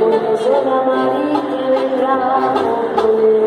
Como sola María vendrá